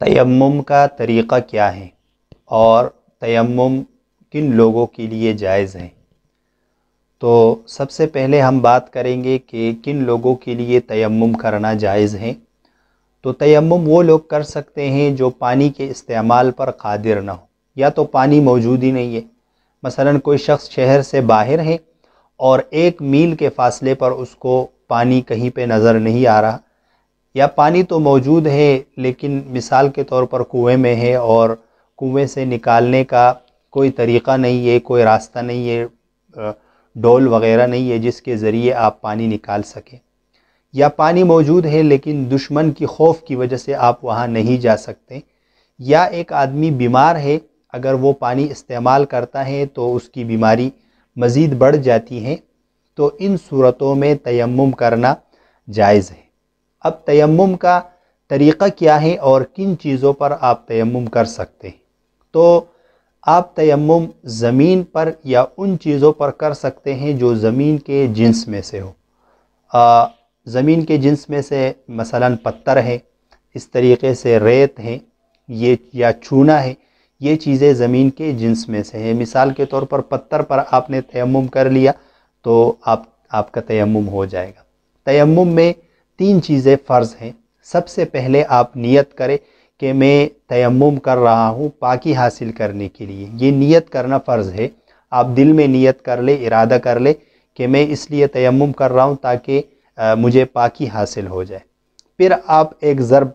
तयम्मुम का तरीक़ा क्या है? और तयम्मुम किन लोगों के लिए जायज़ है? तो सबसे पहले हम बात करेंगे कि किन लोगों के लिए तयम्मुम करना जायज़ है। तो तयम्मुम वो लोग कर सकते हैं जो पानी के इस्तेमाल पर कादिर ना हो। या तो पानी मौजूद ही नहीं है। मसलन कोई शख्स शहर से बाहर है और एक मील के फ़ासले पर उसको पानी कहीं पे नज़र नहीं आ रहा। या पानी तो मौजूद है, लेकिन मिसाल के तौर पर कुएँ में है और कुएँ से निकालने का कोई तरीक़ा नहीं है, कोई रास्ता नहीं है डोल वगैरह नहीं है जिसके ज़रिए आप पानी निकाल सकें। या पानी मौजूद है, लेकिन दुश्मन की खौफ की वजह से आप वहाँ नहीं जा सकते। या एक आदमी बीमार है, अगर वो पानी इस्तेमाल करता है तो उसकी बीमारी मज़ीद बढ़ जाती है तो इन सूरतों में तयम्मुम करना जायज़ है। अब तयम्मुम का तरीक़ा क्या है और किन चीज़ों पर आप तयम्मुम कर सकते हैं? तो आप तयम्मुम ज़मीन पर या उन चीज़ों पर कर सकते हैं जो ज़मीन के जिन्स में से हो। ज़मीन के जिन्स में से मसलन पत्थर है, इस तरीके से रेत है, ये या चूना है, ये चीज़ें ज़मीन के जिन्स में से हैं। मिसाल के तौर पर पत्थर पर आपने तयम्मुम कर लिया तो आप, आपका तयम्मुम हो जाएगा। तयम्मुम में तीन चीज़ें फ़र्ज़ हैं। सबसे पहले आप नियत करें कि मैं तयम्मुम कर रहा हूँ पाकि हासिल करने के लिए। ये नियत करना फ़र्ज़ है। आप दिल में नियत कर ले, इरादा कर ले कि मैं इसलिए तयम्मुम कर रहा हूँ ताकि मुझे पाकि हासिल हो जाए। फिर आप एक ज़रब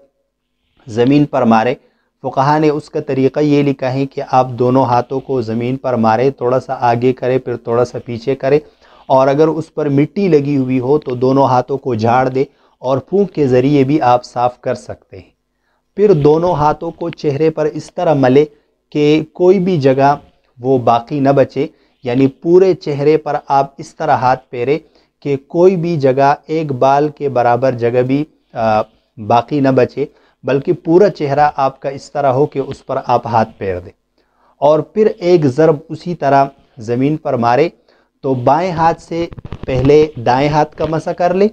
ज़मीन पर मारे। फ़ुकहा ने उसका तरीक़ा ये लिखा है कि आप दोनों हाथों को ज़मीन पर मारे, थोड़ा सा आगे करें, फिर थोड़ा सा पीछे करें और अगर उस पर मिट्टी लगी हुई हो तो दोनों हाथों को झाड़ दे। और फूंक के ज़रिए भी आप साफ़ कर सकते हैं। फिर दोनों हाथों को चेहरे पर इस तरह मले कि कोई भी जगह वो बाकी न बचे यानी पूरे चेहरे पर आप इस तरह हाथ फेरे कि कोई भी जगह एक बाल के बराबर जगह भी आ, बाकी न बचे बल्कि पूरा चेहरा आपका इस तरह हो कि उस पर आप हाथ फेर दें। और फिर एक ज़रब उसी तरह ज़मीन पर मारे तो बाएँ हाथ से पहले दाएँ हाथ का मसा कर ले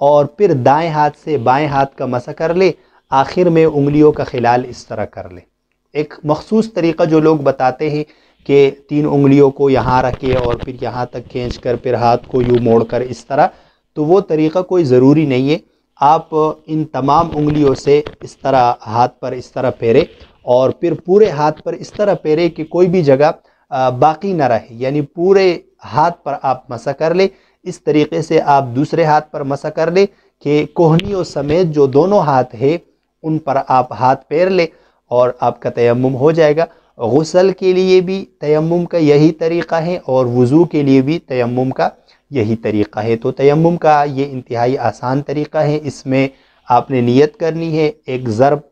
और फिर दाएँ हाथ से बाएँ हाथ का मसा कर ले, आखिर में उंगलियों का खिलाल इस तरह कर ले। एक मखसूस तरीक़ा जो लोग बताते हैं कि तीन उंगलियों को यहाँ रखे और फिर यहाँ तक खींच कर, फिर हाथ को यूँ मोड़ कर इस तरह तो वो तरीक़ा कोई ज़रूरी नहीं है। आप इन तमाम उंगलियों से इस तरह हाथ पर इस तरह फेरे और फिर पूरे हाथ पर इस तरह फेरे कि कोई भी जगह बाकी ना रहे। यानी पूरे हाथ पर आप मसा कर ले इस तरीके से आप दूसरे हाथ पर मसा कर ले कि कोहनियों समेत जो दोनों हाथ है, उन पर आप हाथ पैर ले और आपका तयम हो जाएगा। गसल के लिए भी तयम का यही तरीक़ा है और वज़ू के लिए भी तयम का यही तरीक़ा है। तो तयम का ये इंतहाई आसान तरीक़ा है। इसमें आपने नियत करनी है। एक ज़रब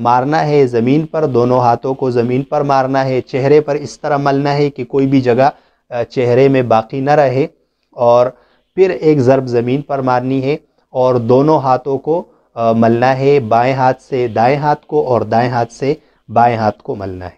मारना है ज़मीन पर, दोनों हाथों को ज़मीन पर मारना है। चेहरे पर इस तरह मलना है कि कोई भी जगह चेहरे में बाकी न रहे। और फिर एक ज़रब ज़मीन पर मारनी है और दोनों हाथों को मलना है। बाएँ हाथ से दाएँ हाथ को और दाएँ हाथ से बाएँ हाथ को मलना है।